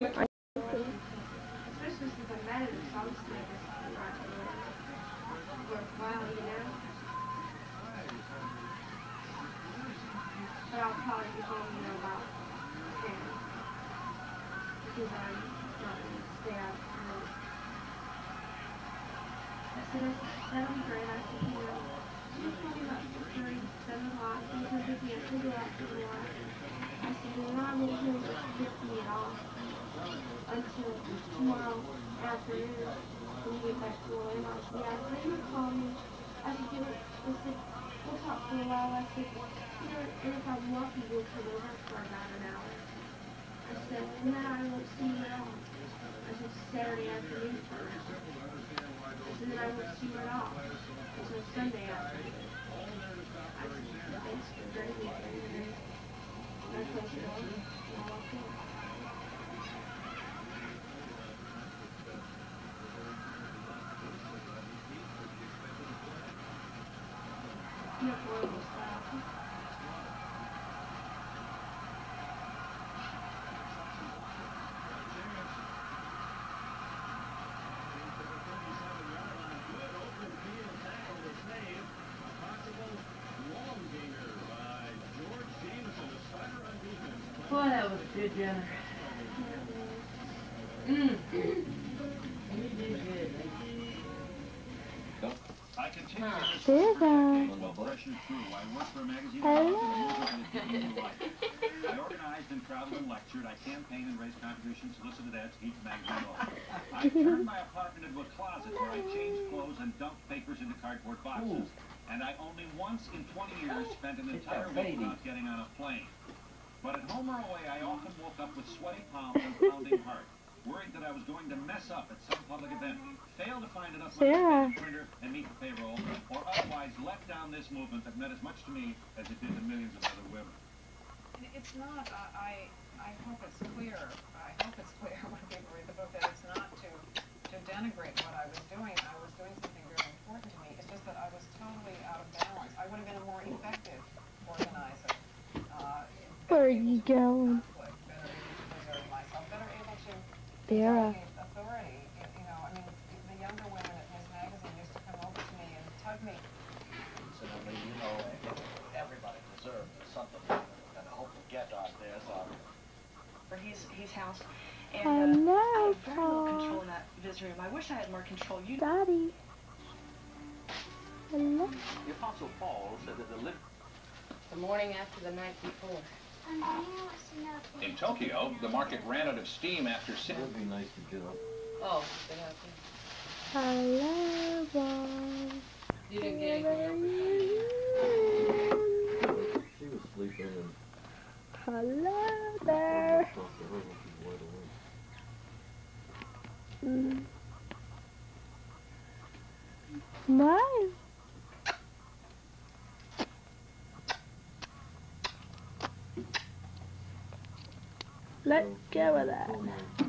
I so I'm not really worthwhile, you know? But I'll probably be home, you know, about 10. Because I'm not going to stay out tonight. I until tomorrow afternoon when you get back to Orlando. I said, yeah, said, you call me. I said, you I said, we'll talk for a while. I said, you know, and if I'm lucky, we'll come over for about an hour. I said, and then I won't see you at all. I said, Saturday afternoon first. I said, then I won't see you at all until Sunday afternoon. I said, thanks for great weekend. And I closed the door and I walked in. No, for this, uh, Boy, that was good, Jenner. Mm. Magazine Hello. about the music and life. I organized and traveled and lectured. I campaigned and raised contributions, ads to keep the magazine going. I turned my apartment into a closet where I changed clothes and dumped papers into cardboard boxes. And I only once in 20 years spent an entire week without getting on a plane. But at home or away, I often woke up with sweaty palms and pounding heart, worried that I was going to mess up at some public event, fail to find enough money to Sarah. printer and meet the payroll, or otherwise let down this movement that meant as much to me as it did to millions of other women. It's not, I, I I hope it's clear, I hope it's clear when people read the book that it's not to, to denigrate what I was doing. I was doing something very important to me. It's just that I was totally out of balance. I would have been a more effective organizer. uh, Where are you going? conflict, Better able to preserve myself, better able to Sarah. delegate authority. You you know, I mean, the younger women at Ms. Magazine used to come over to me and tug me Incidentally, you know, everybody deserves something, and I hope we get out there, so. for his, his house. And uh, I have very little control Paul. in that visitor room. I wish I had more control. You Daddy. Hello. The Apostle Paul said that the lift The morning after the night before. In Tokyo, the market ran out of steam after six. be nice to get up. Oh, they have. Hello, Bob. You didn't get anything Where else. She was sleeping and Hello there. talked to her when she was wide awake. Mm. Smile. Let go of that.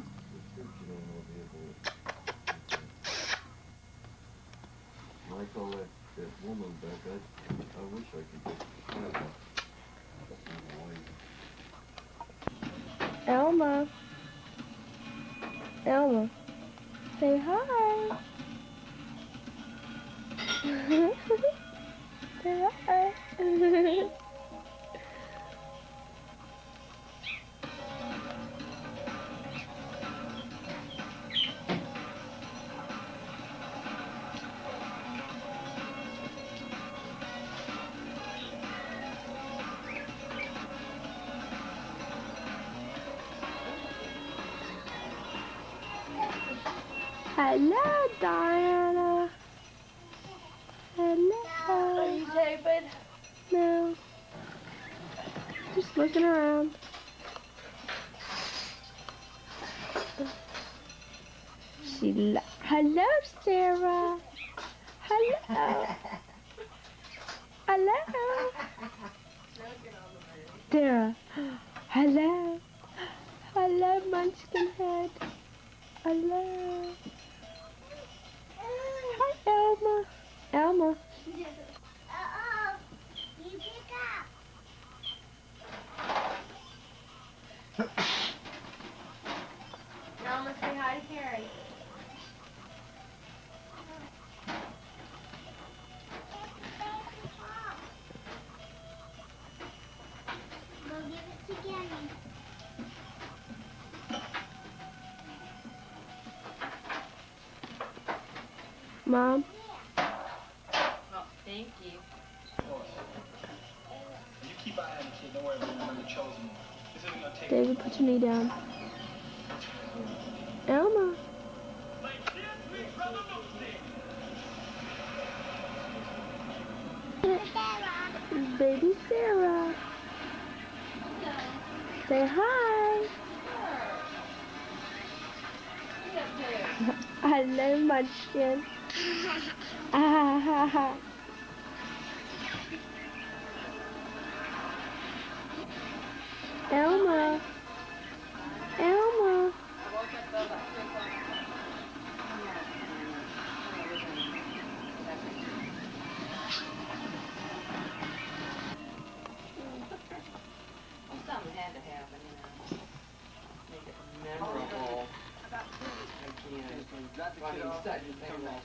I call that, that woman back, I, I wish I could have Elma. Elma. Say hi. Say hi. Hello, Diana. Hello. Are you David? No. Just looking around. She lo- Hello, Sarah. Hello. Hello. Sarah. Hello. Hello, Munchkin Head. Hello. Hi, Elma. Elma. gotta carry. Go give it to Granny. Mom, Oh, thank you. You keep eye on the kid, don't worry about him, I'm the chosen one. This isn't gonna take David, put your knee down. Elma. Baby Sarah. Say hi. I love Munchkin. Ah ha ha. Know. Make it memorable. Again. Running such a thing like